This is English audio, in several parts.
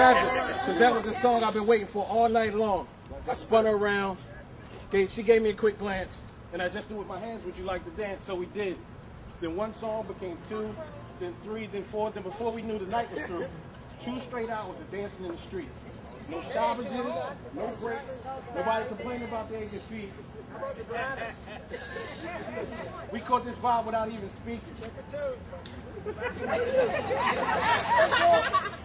grabbed it because that was the song I've been waiting for all night long. I spun her around. Gave, she gave me a quick glance, and I just threw with my hands, would you like to dance? So we did. Then one song became two, then three, then four. Then before we knew the night was through, two straight hours of dancing in the street. No stoppages, no breaks. Nobody complaining about the aching feet. We caught this vibe without even speaking.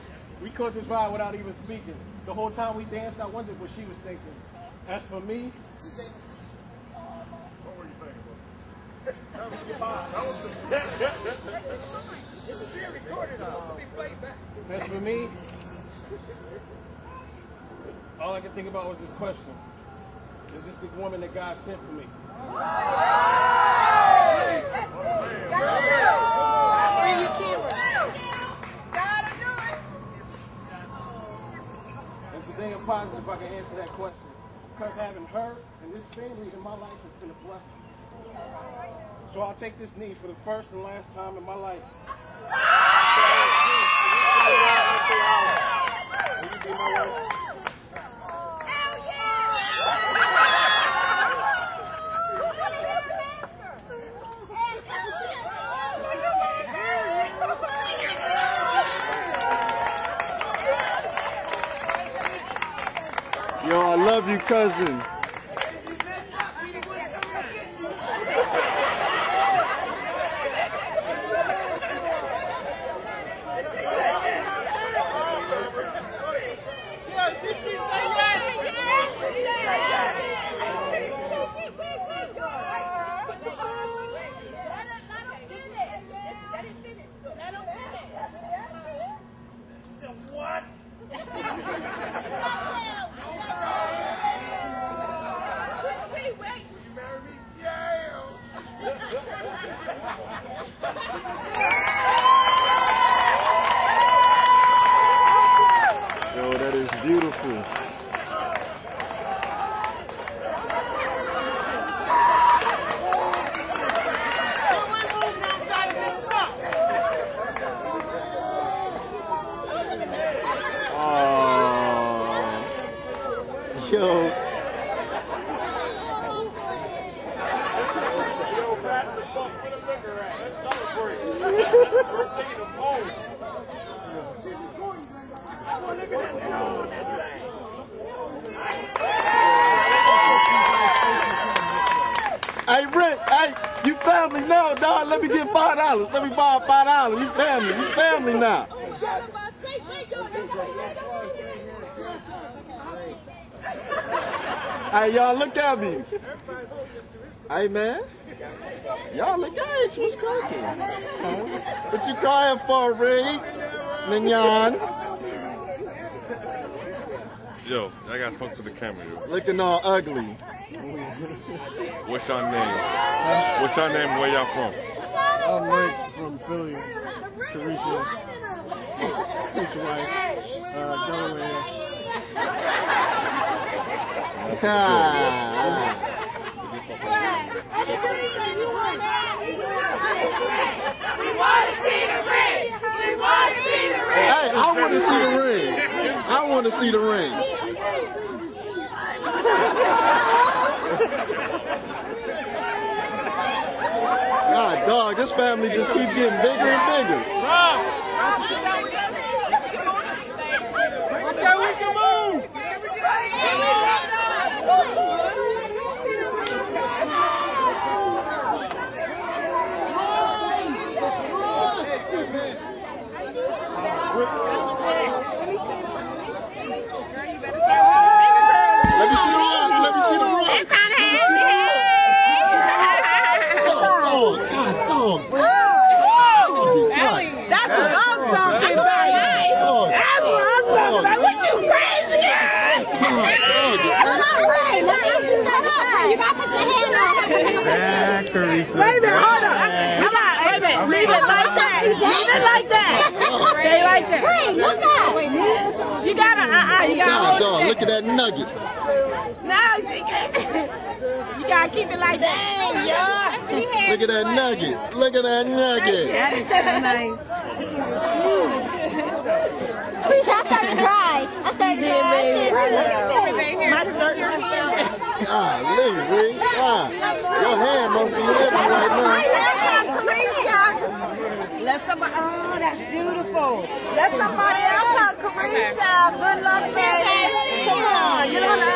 caught this vibe without even speaking. The whole time we danced, I wondered what she was thinking. As for me, What were you thinking? That was your vibe. That was the. This is being recorded, so it could be played back. as for me, all I could think about was this question. Is this the woman that God sent for me? Bring your camera. And today I'm positive I can answer that question. Because having her and this family in my life has been a blessing. So I'll take this knee for the first and last time in my life. Will you be my wife? Yo, I love you, cousin. What? You marry me? Yeah. Yo, that is beautiful. Aww. Yo, Yo, Pastor Buck, where the liquor thinking of home. Oh, look at that snow on that thing. Hey Rick, hey, you family now, dog. Let me get five dollars. Let me borrow five dollars. You family, you family now. Hey, y'all, look at me. Hey, man. Y'all engaged. What's cracking? What you crying for, Rick? Mignon. Yo, I gotta talk to the camera, yo. Looking all ugly. What's your name? What's your name? Where y'all from? I'm Rick from Philly. Carisha. Future wife. Uh, Delaware. Hey, I want to see the ring. I want to see the ring. God, dog, this family just keep getting bigger and bigger. Let me see the ring. Let me see the ring. Oh, God. That's what I'm talking about. That's what I'm talking about. What you crazy at? You gotta put your hand on. Wait a minute, hold on. Come on, wait a minute. Leave it like that. Leave it like that. Stay like that. Hey, look at. You gotta, uh-uh, you gotta hold dog, look at that nugget. No, she can't. You gotta keep it like that. Yeah. Look at that nugget. Look at that nugget. That is so nice. Preach, I started to cry. I started to cry. Look at that. My shirt and Ah, look, Rick. Ah, your hand must be Let somebody, oh, that's beautiful. Let somebody else help Carisha. Good luck, baby. Come on, you don't